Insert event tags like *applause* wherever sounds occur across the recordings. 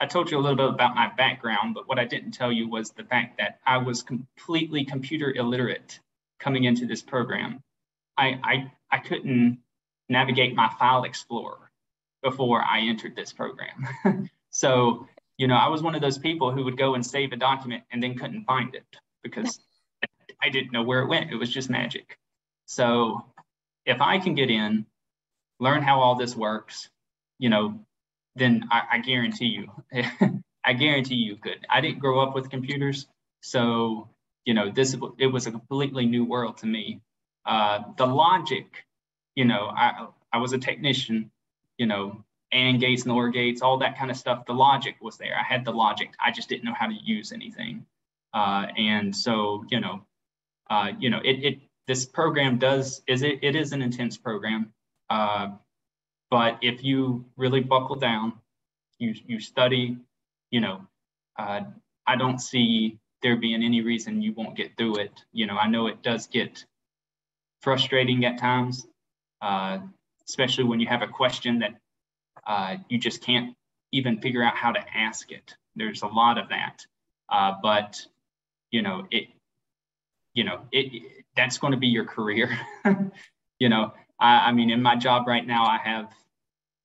I told you a little bit about my background, but what I didn't tell you was the fact that I was completely computer illiterate coming into this program. I, I, I couldn't navigate my file explorer before I entered this program. *laughs* so, you know, I was one of those people who would go and save a document and then couldn't find it because I didn't know where it went. It was just magic. So if I can get in, learn how all this works, you know, then I, I guarantee you, *laughs* I guarantee you could. I didn't grow up with computers, so you know this it was a completely new world to me. Uh, the logic, you know, I I was a technician, you know, and gates, NOR gates, all that kind of stuff. The logic was there. I had the logic. I just didn't know how to use anything. Uh, and so, you know, uh, you know, it, it this program does is it it is an intense program. Uh, but if you really buckle down, you you study, you know, uh, I don't see there being any reason you won't get through it. You know, I know it does get frustrating at times, uh, especially when you have a question that uh, you just can't even figure out how to ask it. There's a lot of that, uh, but you know it. You know it, it that's going to be your career. *laughs* you know, I, I mean, in my job right now, I have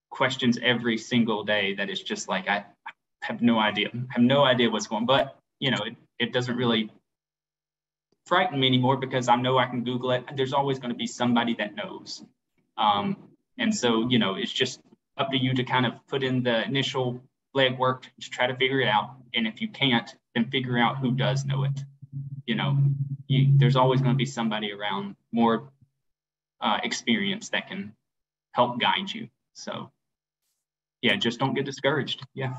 questions every single day that is just like I have no idea, I have no idea what's going. On, but you know, it, it doesn't really frighten me anymore because I know I can Google it. There's always going to be somebody that knows. Um, and so, you know, it's just up to you to kind of put in the initial legwork to try to figure it out. And if you can't, then figure out who does know it. You know, you, there's always going to be somebody around more uh, experience that can help guide you. So, yeah, just don't get discouraged. Yeah.